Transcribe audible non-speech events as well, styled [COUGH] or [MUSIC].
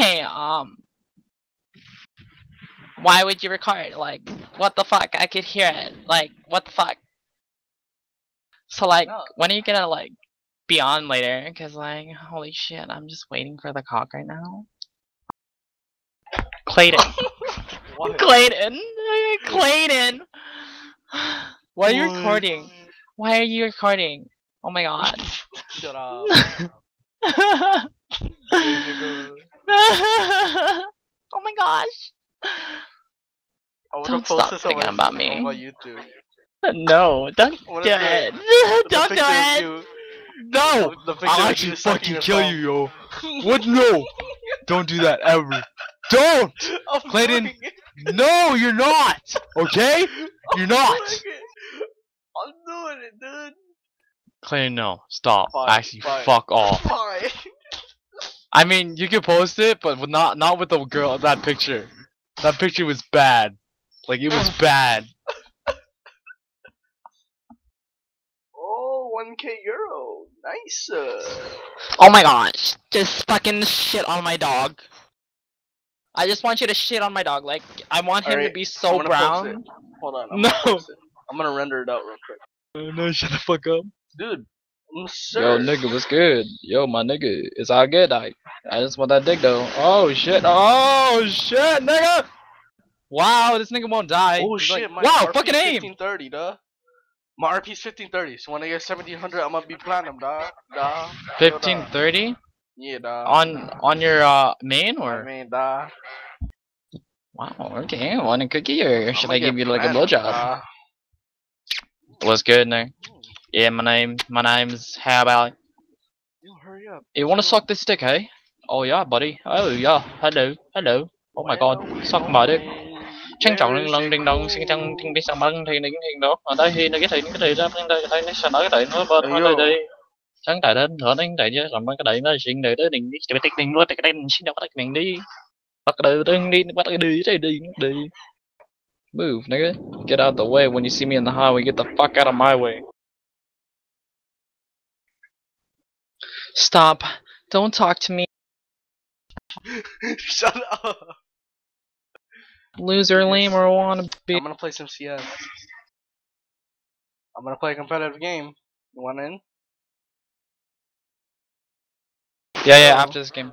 Hey, um, why would you record? Like, what the fuck? I could hear it. Like, what the fuck? So like, No. when are you gonna like be on later? Cause like, holy shit, I'm just waiting for the cock right now. Clayton, [LAUGHS] Clayton, [LAUGHS] Clayton. Why are you recording? Why are you recording? Oh my [LAUGHS] god. Shut up. [LAUGHS] oh my gosh. I wanna Don't stop on thinking about me. my YouTube. [LAUGHS] No, don't [LAUGHS] do it. Don't do picture it. No. I'll actually fucking kill you, yo. What? No! Don't do that ever. Don't! I'm Clayton. No, you're not! Okay? You're not! I'm doing it, dude. Clayton, no. Stop. Fine, Actually, fine. fuck off. Fine. I mean, you can post it, but not not with the girl. That picture. That picture was bad. Like, it was [LAUGHS] bad. Oh, 1k euro. Nice. Uh, Oh my gosh. Just fucking shit on my dog. I just want you to shit on my dog. Like, I want him to Alright, be I'm so gonna post brown. it. hold on. I'm No. Gonna post it. I'm gonna render it out real quick. Oh, no, shut the fuck up. Dude. I'm Yo, nigga, what's good? Yo, my nigga, it's all good. I, I just want that dick though. Oh shit! Oh shit, nigga! Wow, this nigga won't die. Oh He's shit, like, my wow, RP fucking aim. 1530, duh. My RP's 1530, so when I get 1700, I'm gonna be platinum, duh. Duh. Fifteen thirty Yeah, duh. on on your uh main I or? mean, duh. Wow, okay. Want a cookie or should I'ma give you like a platinum, blowjob? duh. What's good, nigga? Yeah, my name, my name's How about? Yo, hurry up. You wanna suck this dick, hey? Oh yeah, buddy. Oh yeah. Hello, hello. Oh my god, suck my dick. Trang trọng lần lần đình đồng xin chăng thiên biết sang băng thì nín hiện đó ở đây thì nó cái thì cái thì ra bên đây đây nó sẽ nói cái đấy nó bên ở đây đi sáng tại đến thở đến tại chứ làm cái đấy nó xin để tới đình chỉ biết đình luôn cái đây xin đâu bắt mình đi bắt đầu đến đi bắt đầu đi đi đi đi move nigga get out the way when you see me in the highway get the fuck out of my way Stop. Don't talk to me. [LAUGHS] Shut up. Loser, lame, or wanna be. I'm gonna play some CS. I'm gonna play a competitive game. You want in? yeah yeah after this game